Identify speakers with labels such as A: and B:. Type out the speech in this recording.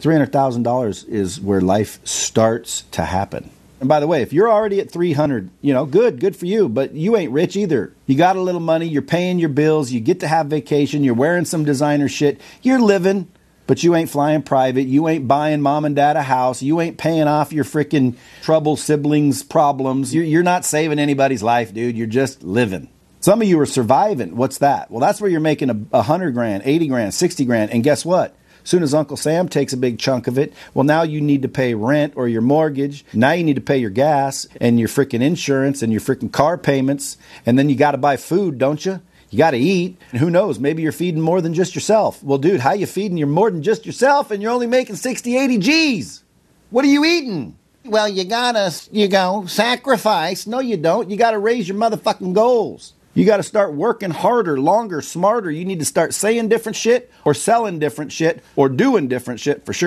A: $300,000 is where life starts to happen. And by the way, if you're already at 300, you know, good, good for you, but you ain't rich either. You got a little money, you're paying your bills, you get to have vacation, you're wearing some designer shit, you're living, but you ain't flying private, you ain't buying mom and dad a house, you ain't paying off your freaking trouble siblings problems. You're, you're not saving anybody's life, dude. You're just living. Some of you are surviving. What's that? Well, that's where you're making a, a hundred grand, 80 grand, 60 grand. And guess what? Soon as Uncle Sam takes a big chunk of it, well, now you need to pay rent or your mortgage. Now you need to pay your gas and your freaking insurance and your freaking car payments. And then you got to buy food, don't you? You got to eat. And who knows? Maybe you're feeding more than just yourself. Well, dude, how you feeding? You're more than just yourself and you're only making 60, 80 G's. What are you eating? Well, you gotta, you go, sacrifice. No, you don't. You gotta raise your motherfucking goals. You got to start working harder, longer, smarter. You need to start saying different shit or selling different shit or doing different shit for sure.